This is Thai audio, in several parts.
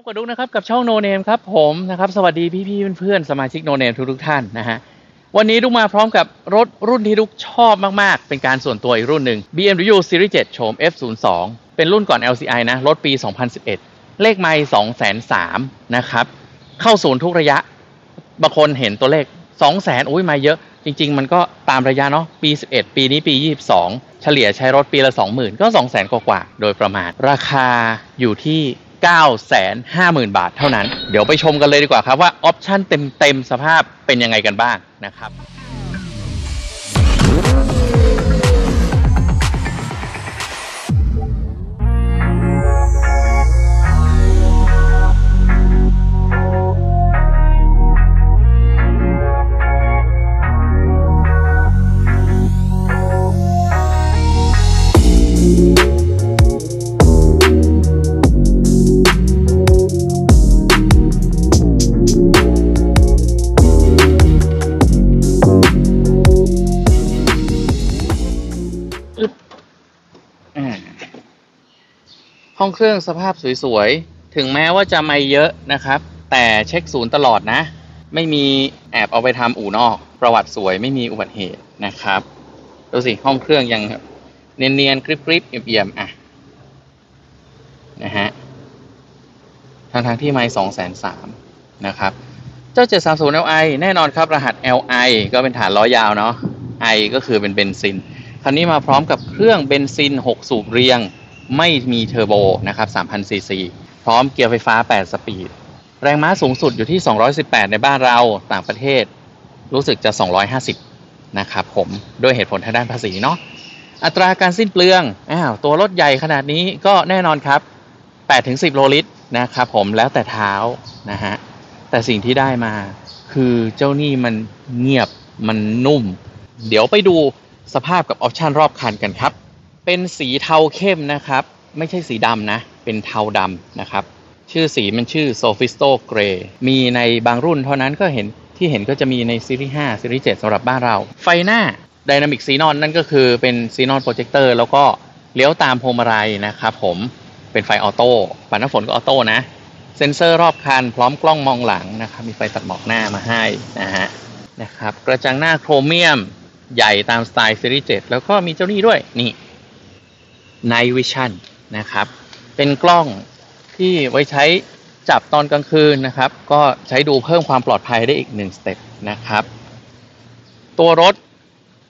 บกับดุ๊กนะครับกับช่องโนเนมครับผมนะครับสวัสดีพี่ๆเพื่อนๆสมาชิกโนเนมทุกๆท่านนะฮะวันนี้ดุ๊กมาพร้อมกับรถรุ่นที่ดุ๊กชอบมากๆ เป็นการส่วนตัวอีกรุ่นหนึ่ง BMW Series 7โฉม F02 เป็นรุ่นก่อน LCI นะ รถปี 2011 เลขไม่2 3 0 0นะครับ เข้าศูนย์ทุกระยะ บางคนเห็นตัวเลข2 0 0 0 0 0อุ้ยมาเยอะ จริง ๆ มันก็ตามระยะเนาะปี 11 ปีนี้ปี 22 เฉลี่ยใช้รถปีละ 20,000 ก็ 2 0 0 0 0 0กว่าๆโดยประมาณราคาอยู่ที่ 950,000 บาทเท่านั้น เดี๋ยวไปชมกันเลยดีกว่าครับว่าออปชั่นเต็มๆสภาพเป็นยังไงกันบ้างนะครับ ห้องเครื่องสภาพสวยๆ ถึงแม้ว่าจะไม่เยอะนะครับ แต่เช็คศูนย์ตลอดนะ ไม่มีแอบเอาไปทำอู่นอก ประวัติสวยไม่มีอุบัติเหตุนะครับ ดูสิ ห้องเครื่องยังเนียนๆกริบๆเอี่ยมๆอะนะฮะทางทางๆที่ไม่สองแสนสามนะครับ เจ้า 730 Li แน่นอนครับ รหัส Li ก็เป็นฐานล้อยาวเนาะ I ก็คือเป็นเบนซิน คันนี้มาพร้อมกับเครื่องเบนซิน 6 สูบเรียง ไม่มีเทอร์โบนะครับ3,000ซีซีพร้อมเกียร์ไฟฟ้า 8 speed แรงม้าสูงสุดอยู่ที่ 218 ในบ้านเราต่างประเทศ รู้สึกจะ 250 นะครับผมด้วยเหตุผลทางด้านภาษีเนาะอัตราการสิ้นเปลืองอ้าวตัวรถใหญ่ขนาดนี้ก็แน่นอนครับ 8-10 โลลิตรนะครับผมแล้วแต่เท้านะฮะแต่สิ่งที่ได้มาคือเจ้านี่มันเงียบมันนุ่ม เดี๋ยวไปดูสภาพกับออปชันรอบคันกันครับ เป็นสีเทาเข้มนะครับ ไม่ใช่สีดำนะ เป็นเทาดำนะครับ ชื่อสีมันชื่อ Sophisto Grey มีในบางรุ่นเท่านั้นก็เห็นที่เห็นก็จะมีในซีรีส์5ซีรีส์7สำหรับบ้านเรา ไฟหน้า Dynamic Xenon นั่นก็คือเป็น Xenon Projector แล้วก็เลี้ยวตามพวงมาลัยนะครับผมเป็นไฟออโต้ปัดน้ำฝนก็ออโต้นะ เซ็นเซอร์รอบคันพร้อมกล้องมองหลังนะครับมีไฟตัดหมอกหน้ามาให้นะฮะนะครับกระจังหน้าโครเมียมใหญ่ตามสไตล์ซีรีส์7แล้วก็มีเจ้านี้ด้วยนี่ Night Vision นะครับ เป็นกล้องที่ไว้ใช้จับตอนกลางคืนนะครับ ก็ใช้ดูเพิ่มความปลอดภัยได้อีกหนึ่ง step นะครับ ตัวรถ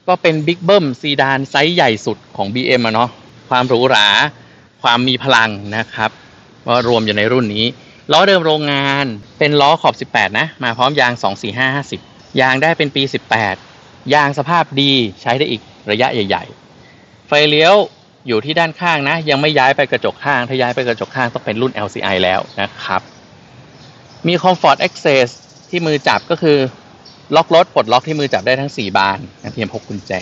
ก็เป็นบิ๊กเบิ้มซีดานไซส์ใหญ่สุดของ BM อะเนาะความหรูหรา ความมีพลังนะครับก็รวมอยู่ในรุ่นนี้ ล้อเดิมโรงงานเป็นล้อขอบ 18 นะ มาพร้อมยาง 24550 ยางได้เป็นปี 18 ยางสภาพดีใช้ได้อีกระยะใหญ่ ๆ ไฟเลี้ยว อยู่ที่ด้านข้างนะ ยังไม่ย้ายไปกระจกข้าง ถ้าย้ายไปกระจกข้างต้องเป็นรุ่น LCI แล้วนะครับ มี Comfort Access ที่มือจับก็คือ ล็อกรถปลดล็อกที่มือจับได้ทั้ง 4 บานนะเพียงพกกุญแจ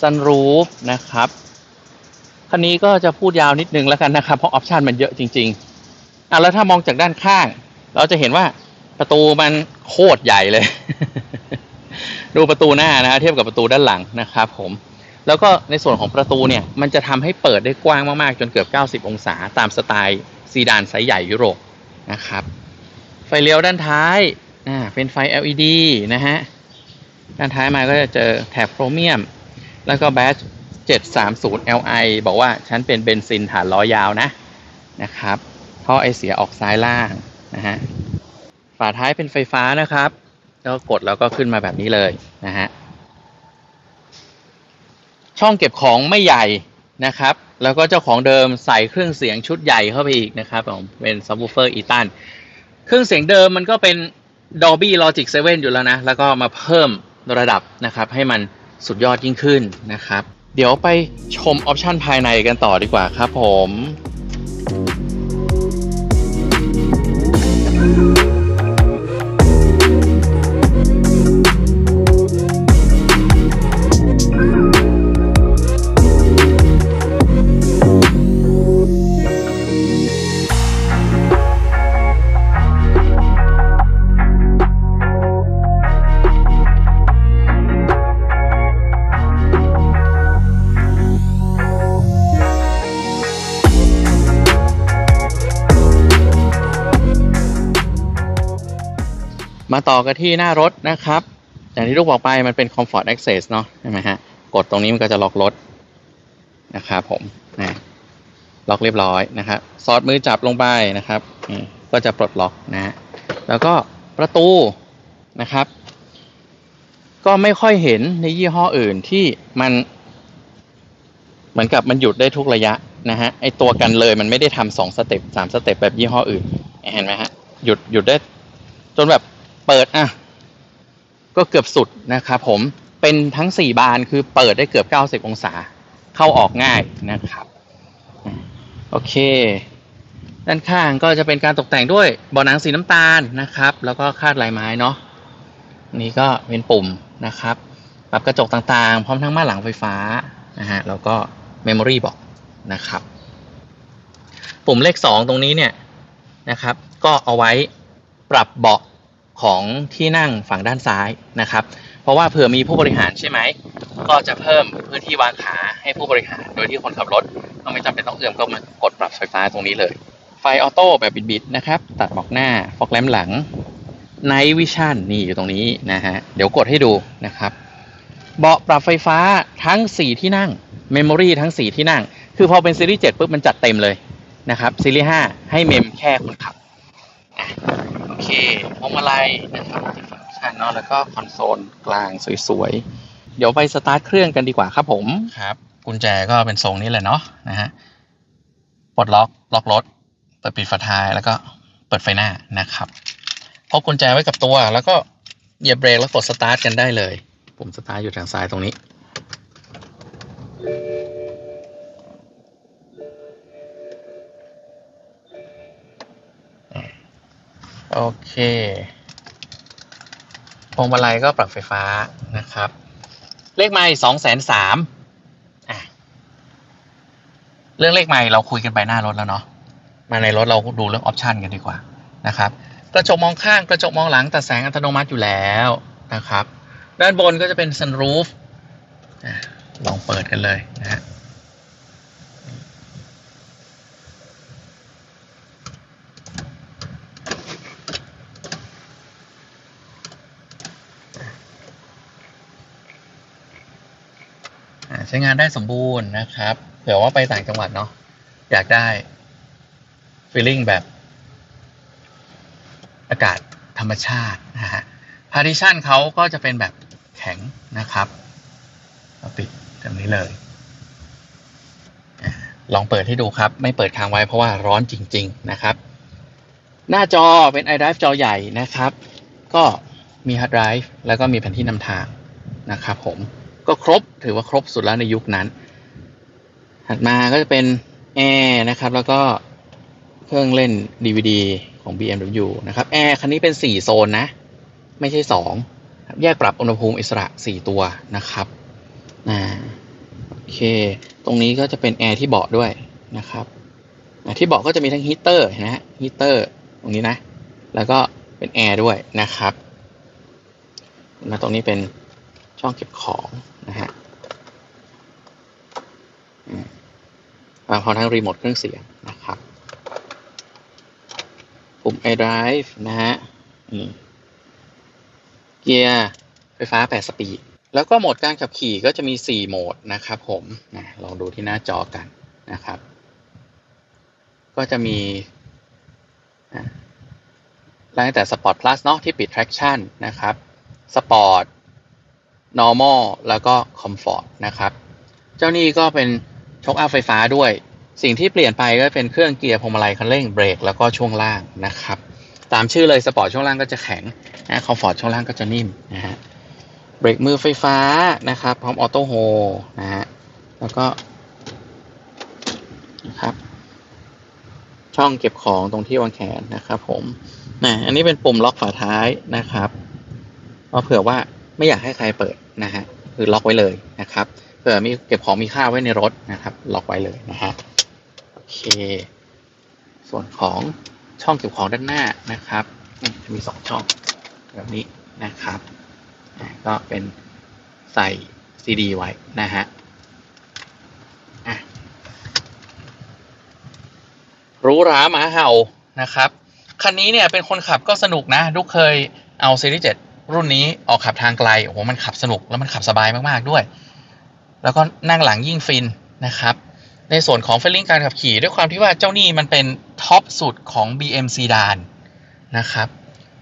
ซันรูฟนะครับคันนี้ก็จะพูดยาวนิดนึงแล้วกันนะครับ เพราะออปชันมันเยอะจริงๆอะแล้วถ้ามองจากด้านข้าง เราจะเห็นว่าประตูมันโคตรใหญ่เลย ดูประตูหน้านะเทียบกับประตูด้านหลังนะครับผม แล้วก็ในส่วนของประตูเนี่ยมันจะทำให้เปิดได้กว้างมากๆ จนเกือบ 90 องศาตามสไตล์ซีดานไซส์ใหญ่ยุโรปนะครับไฟเลี้ยวด้านท้ายอ่าเป็นไฟ LED นะฮะด้านท้ายมาก็จะเจอแถบโครเมียม แล้วก็ badge 730 Li บอกว่าฉันเป็นเบนซินฐานล้อยาวนะนะครับท่อไอเสียออกซ้ายล่างนะฮะฝาท้ายเป็นไฟฟ้านะครับ แล้วกดแล้วก็ขึ้นมาแบบนี้เลยนะฮะ ช่องเก็บของไม่ใหญ่นะครับ แล้วก็เจ้าของเดิมใส่เครื่องเสียงชุดใหญ่เข้าไปอีกนะครับผมเป็นซับวูเฟอร์ Etonเครื่องเสียงเดิมมันก็เป็น Dolby Logic 7 อยู่แล้วนะ แล้วก็มาเพิ่มระดับนะครับ ให้มันสุดยอดยิ่งขึ้นนะครับ เดี๋ยวไปชมออปชันภายในกันต่อดีกว่าครับผม มาต่อกันที่หน้ารถนะครับ อย่างที่ลูกบอกไปมันเป็น Comfort Access เนาะใช่ไหมฮะ กดตรงนี้มันก็จะล็อกรถนะครับผมนะล็อกเรียบร้อยนะครับสอดมือจับลงไปนะครับ ก็จะปลดล็อกนะฮะแล้วก็ประตูนะครับ ก็ไม่ค่อยเห็นในยี่ห้ออื่นที่มัน เหมือนกับมันหยุดได้ทุกระยะนะฮะ ไอตัวกันเลยมันไม่ได้ทำสอง step สาม step แบบยี่ห้ออื่น เห็นไหมฮะ หยุดหยุดได้จนแบบ เปิดอะก็เกือบสุดนะครับผมเป็นทั้ง 4 บานคือเปิดได้เกือบ 90 องศาเข้าออกง่ายนะครับโอเค ด้านข้างก็จะเป็นการตกแต่งด้วยเบาะหนังสีน้ำตาลนะครับ แล้วก็คาดลายไม้เนาะนี่ก็เป็นปุ่มนะครับปรับกระจกต่างๆ พร้อมทั้งม่านหลังไฟฟ้านะฮะแล้วก็เมมโมรี่บอกนะครับ ปุ่มเลข 2 ตรงนี้เนี่ยนะครับ ก็เอาไว้ปรับเบาะ ของที่นั่งฝั่งด้านซ้ายนะครับ เพราะว่าเผื่อมีผู้บริหารใช่ไหม ก็จะเพิ่มพื้นที่วางขาให้ผู้บริหาร โดยที่คนขับรถก็ไม่จำเป็นต้องเอื้อมก็มากดปรับไฟฟ้าตรงนี้เลย ไฟออโต้แบบบิดๆนะครับ ตัดหมอกหน้า ฟอกแลมหลัง Night Vision นี่อยู่ตรงนี้นะฮะ เดี๋ยวกดให้ดูนะครับ เบาะปรับไฟฟ้าทั้ง 4 ที่นั่ง Memory ทั้ง 4 ที่นั่ง คือพอเป็นซีรีส์7ปุ๊บมันจัดเต็มเลยนะครับ ซีรีส์5ให้เมมแค่คนขับ เคพวงมาลัยนะครับฟังก์ชันเนาะแล้วก็คอนโซลกลางสวยๆ เดี๋ยวไปสตาร์ทเครื่องกันดีกว่าครับผมครับกุญแจก็เป็นทรงนี้เลยเนาะนะฮะปลดล็อกล็อกรถเปิดปิดฝาท้ายแล้วก็เปิดไฟหน้านะครับพกกุญแจไว้กับตัวแล้วก็เหยียบเบรกแล้วกดสตาร์ทกันได้เลยปุ่มสตาร์ทอยู่ทางซ้ายตรงนี้ โอเค พวงมาลัยก็ปรับไฟฟ้านะครับ เลขไมล์สองแสนสามเรื่องเลขไมล์เราคุยกันไปหน้ารถแล้วเนาะ มาในรถเราดูเรื่องออปชันกันดีกว่านะครับ กระจกมองข้างกระจกมองหลังตัดแสงอัตโนมัติอยู่แล้วนะครับ ด้านบนก็จะเป็น sunroof อะลองเปิดกันเลยนะฮะ ใช้งานได้สมบูรณ์นะครับเผื่อว่าไปต่างจังหวัดเนาะอยากได้ feeling แบบ อากาศธรรมชาตินะฮะ partition เขาก็จะเป็นแบบแข็งนะครับเราปิดตรงนี้เลย ลองเปิดให้ดูครับ ไม่เปิดค้างไว้เพราะว่าร้อนจริง ๆ นะครับ หน้าจอเป็น iDrive จอใหญ่นะครับ ก็มี hard drive แล้วก็มีแผนที่นำทางนะครับผม ก็ครบถือว่าครบสุดแล้วในยุคนั้น ถัดมาก็จะเป็นแอร์นะครับ แล้วก็เครื่องเล่น DVD ของ BMW นะครับแอร์คันนี้เป็น 4 โซนนะ ไม่ใช่ 2 แยกปรับอุณหภูมิอิสระ 4 ตัวนะครับอ่าโอเค ตรงนี้ก็จะเป็นแอร์ที่เบาะด้วยนะครับที่เบาะก็จะมีทั้งฮีเตอร์นะฮีเตอร์ตรงนี้นะ แล้วก็เป็นแอร์ด้วยนะครับแล้วตรงนี้เป็น ช่องเก็บของนะฮะพร้อมทั้งรีโมทเครื่องเสียงนะครับ ปุ่ม iDrive นะฮะเกียร์ไฟฟ้า 8 สปีด แล้วก็โหมดการขับขี่ก็จะมี 4 โหมดนะครับผมนะลองดูที่หน้าจอกันนะครับ ก็จะมีอะไล่ตั้งแต่ Sport Plus เนาะที่ปิด traction นะครับ Sport normal แล้วก็ comfort นะครับ เจ้านี่ก็เป็นช็อคอัพไฟฟ้าด้วย สิ่งที่เปลี่ยนไปก็เป็นเครื่องเกียร์พวงมาลัยคันเร่งเบรกแล้วก็ช่วงล่างนะครับ ตามชื่อเลยสปอร์ตช่วงล่างก็จะแข็งนะ comfort ช่วงล่างก็จะนิ่มนะฮะเบรกมือไฟฟ้านะครับพร้อมออโต้โฮนะฮะแล้วก็นะครับช่องเก็บของตรงที่วางแขนนะครับ ผมนะอันนี้เป็นปุ่มล็อกฝาท้ายนะครับเพราะเผื่อว่าไม่อยากให้ใครเปิด นะฮะคือล็อกไว้เลยนะครับเผื่อมีเก็บของมีค่าไว้ในรถนะครับ ล็อกไว้เลยนะฮะโอเค ส่วนของช่องเก็บของด้านหน้านะครับจะมีสองช่องแบบนี้นะครับ ก็เป็นใส่ซีดีไว้นะฮะรู้หราหมาเห่านะครับ คันนี้เนี่ยเป็นคนขับก็สนุกนะทุกเคยเอาซีรีส์7 รุ่นนี้ออกขับทางไกลโอ้โหมันขับสนุกแล้วมันขับสบายมากๆด้วย แล้วก็นั่งหลังยิ่งฟินนะครับในส่วนของเฟลลิ่งการขับขี่ด้วยความที่ว่าเจ้านี่มันเป็นท็อปสุดของ BM Sedan นะครับ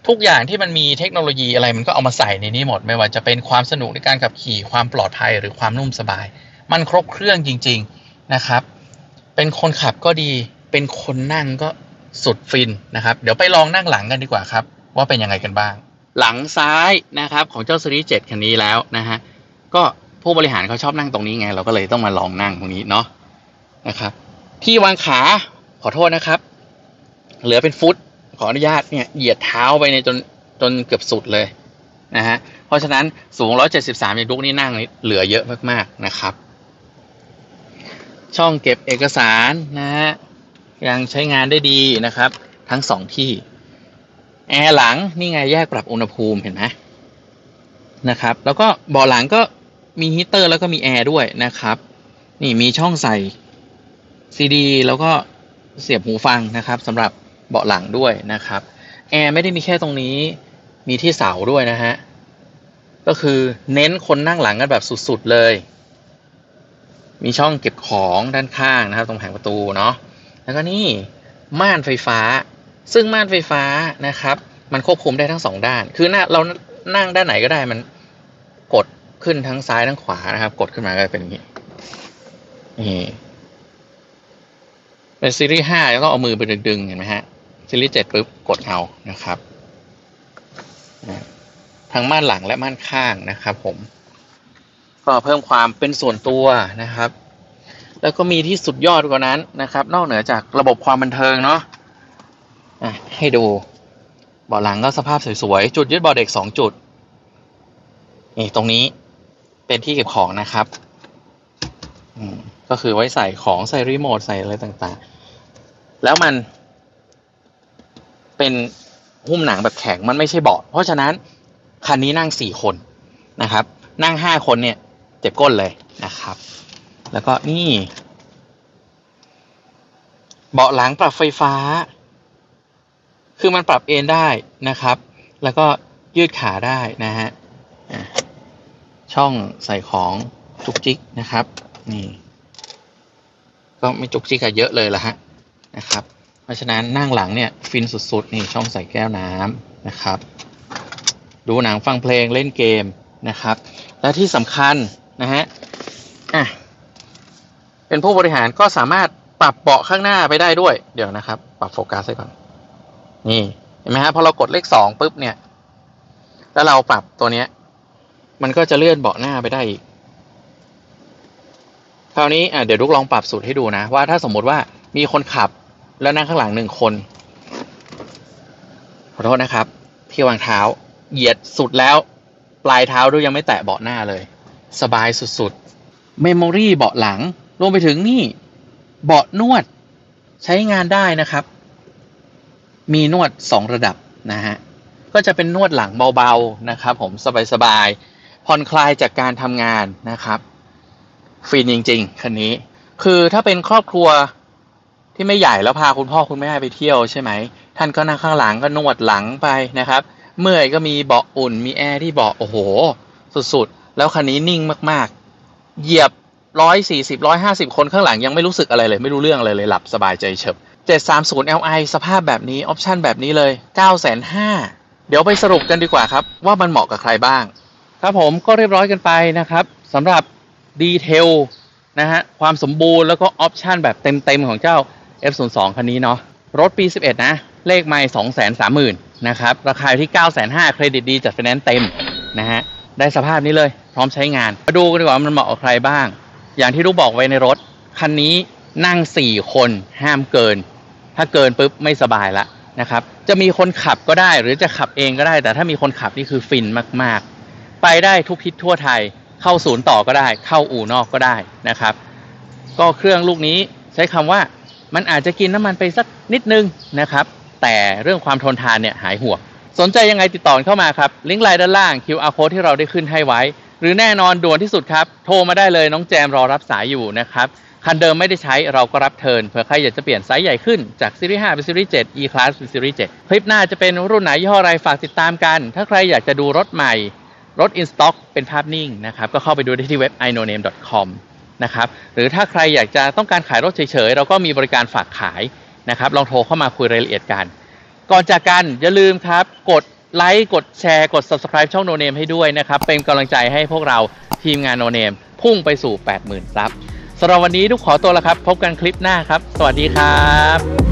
ทุกอย่างที่มันมีเทคโนโลยีอะไรมันก็เอามาใส่ในนี้หมด ไม่ว่าจะเป็นความสนุกในการขับขี่ความปลอดภัยหรือความนุ่มสบาย มันครบเครื่องจริง ๆนะครับ เป็นคนขับก็ดี เป็นคนนั่งก็สุดฟินนะครับ เดี๋ยวไปลองนั่งหลังกันดีกว่าครับ ว่าเป็นยังไงกันบ้าง หลังซ้ายนะครับของเจ้าซีรีส์7คันนี้แล้วนะฮะก็ผู้บริหารเขาชอบนั่งตรงนี้ไง เราก็เลยต้องมาลองนั่งตรงนี้เนาะนะครับที่วางขาขอโทษนะครับ เหลือเป็นฟุตขออนุญาตเนี่ยเหยียดเท้าไปในจนจนเกือบสุดเลยนะฮะเพราะฉะนั้นสูง 173อย่างดุกนี่นั่งเหลือเยอะมากๆนะครับ ช่องเก็บเอกสารนะฮะยังใช้งานได้ดีนะครับ ทั้งสองที่ แอร์หลังนี่ไงแยกปรับอุณหภูมิเห็นไหมนะครับ แล้วก็เบาะหลังก็มีฮีเตอร์แล้วก็มีแอร์ด้วยนะครับ นี่มีช่องใส่ซีดีแล้วก็เสียบหูฟังนะครับสำหรับเบาะหลังด้วยนะครับแอร์ไม่ได้มีแค่ตรงนี้มีที่เสาด้วยนะฮะก็คือเน้นคนนั่งหลังกันแบบสุดๆเลย มีช่องเก็บของด้านข้างนะครับ ตรงแผงประตูเนาะแล้วก็นี่ม่านไฟฟ้า ซึ่งม่านไฟฟ้านะครับ มันควบคุมได้ทั้งสองด้าน คือหน้าเรานั่งด้านไหนก็ได้มันกดขึ้นทั้งซ้ายทั้งขวานะครับ กดขึ้นมาก็เป็นอย่างนี้นี่เป็นซีรีส์ห้าแล้วก็เอามือไปดึงๆเห็นไหมฮะซีรีส์เจ็ดปุ๊บกดเอานะครับทั้งม่านหลังและม่านข้างนะครับ ผม ก็เพิ่มความเป็นส่วนตัวนะครับ แล้วก็มีที่สุดยอดกว่านั้นนะครับ นอกเหนือจากระบบความบันเทิงเนาะ อะให้ดูเบาะหลังก็สภาพสวยๆ จุดยึดเบาะเด็กสองจุด นี่ตรงนี้เป็นที่เก็บของนะครับ อืมก็คือไว้ใส่ของใส่รีโมทใส่อะไรต่างๆ แล้วมันเป็นหุ้มหนังแบบแข็งมันไม่ใช่เบาะ เพราะฉะนั้นคันนี้นั่งสี่คนนะครับ นั่งห้าคนเนี่ย เจ็บก้นเลยนะครับ แล้วก็นี่ เบาะหลังปรับไฟฟ้า คือมันปรับเอนได้นะครับ แล้วก็ยืดขาได้นะฮะช่องใส่ของจุกจิกนะครับ นี่ ก็ไม่จุกจิกอะเยอะเลยละฮะนะครับ เพราะฉะนั้นนั่งหลังเนี่ยฟินสุดๆ นี่ช่องใส่แก้วน้ำนะครับ ดูหนังฟังเพลงเล่นเกมนะครับ และที่สำคัญนะฮะอะเป็นผู้บริหารก็สามารถปรับเบาะข้างหน้าไปได้ด้วย เดี๋ยวนะครับ ปรับโฟกัสให้ก่อน นี่เห็นไหมฮะพอเรากดเลขสองปุ๊บเนี่ย แล้วเราปรับตัวเนี้ย มันก็จะเลื่อนเบาะหน้าไปได้อีกคราวนี้อะเดี๋ยวลูกลองปรับสูตรให้ดูนะ ว่าถ้าสมมติว่ามีคนขับแล้วนั่งข้างหลังหนึ่งคนขอโทษนะครับ ที่วางเท้า เหยียดสุดแล้ว ปลายเท้าด้วยยังไม่แตะเบาะหน้าเลย สบายสุดๆ memory เบาะหลังรวมไปถึงนี่ เบาะนวด ใช้งานได้นะครับ มีนวดสองระดับนะฮะก็จะเป็นนวดหลังเบาๆนะครับผมสบายๆผ่อนคลายจากการทำงานนะครับฟินจริง ๆคันนี้ คือถ้าเป็นครอบครัวที่ไม่ใหญ่แล้วพาคุณพ่อคุณแม่ไปเที่ยวใช่ไหมท่านก็นั่งข้างหลังก็นวดหลังไปนะครับ เมื่อยก็มีเบาะอุ่น มีแอร์ที่เบาะโอ้โห สุดๆ แล้วคันนี้นิ่งมากๆ เหยียบร้อยสี่สิบร้อยห้าสิบคนข้างหลังยังไม่รู้สึกอะไรเลย ไม่รู้เรื่องอะไรเลยหลับสบายใจเฉิบ 730 Li สภาพแบบนี้ออปชันแบบนี้เลย 9 5 0 0เดี๋ยวไปสรุปกันดีกว่าครับ ว่ามันเหมาะกับใครบ้าง ครับผมก็เรียบร้อยกันไปนะครับสำหรับ detail นะฮะความสมบูรณ์แล้วก็ออปชันแบบเต็ม ๆ ของเจ้า F02 คันนี้เนาะรถปี 11 นะ เลขไม่230,000นะครับ ราคาที่ 950,000เครดิตดีจัดไฟแนนซ์เต็มนะฮะได้สภาพนี้เลยพร้อมใช้งาน มาดูกันดีกว่ามันเหมาะกับใครบ้าง อย่างที่ลูกบอกไว้ในรถ คันนี้นั่ง 4 คนห้ามเกิน ถ้าเกินปุ๊บไม่สบายละนะครับ จะมีคนขับก็ได้หรือจะขับเองก็ได้ แต่ถ้ามีคนขับนี่คือฟินมากๆ ไปได้ทุกทิศทั่วไทยเข้าศูนย์ต่อก็ได้ เข้าอู่นอกก็ได้นะครับ ก็เครื่องลูกนี้ใช้คำว่ามันอาจจะกินน้ำมันไปสักนิดนึงนะครับ แต่เรื่องความทนทานเนี่ยหายห่วงสนใจยังไงติดต่อเข้ามาครับ ลิงก์ไลน์ด้านล่าง QR code ที่เราได้ขึ้นให้ไว้ หรือแน่นอนด่วนที่สุดครับ โทรมาได้เลยน้องแจมรอรับสายอยู่นะครับ คันเดิมไม่ได้ใช้เราก็รับเทิร์นเผื่อใครอยากจะเปลี่ยนไซส์ใหญ่ขึ้นจากซีรีส์5เป็นซีรีส์7 E Class เป็นซีรีส์7คลิปหน้าจะเป็นรุ่นไหนยี่ห้ออะไรฝากติดตามกัน ถ้าใครอยากจะดูรถใหม่ รถ in stock เป็นภาพนิ่งนะครับก็เข้าไปดูได้ที่เว็บ inoname.com นะครับหรือถ้าใครอยากจะต้องการขายรถเฉยๆ เราก็มีบริการฝากขายนะครับลองโทรเข้ามาคุยรายละเอียดกัน ก่อนจากกันอย่าลืมครับกดไลค์กดแชร์กด subscribe ช่อง No Name ให้ด้วยนะครับเป็นกำลังใจให้พวกเราทีมงาน No Name พุ่งไปสู่ 80,000ซับ สำหรับวันนี้ทุกขอตัวแล้วครับ พบกันคลิปหน้าครับ สวัสดีครับ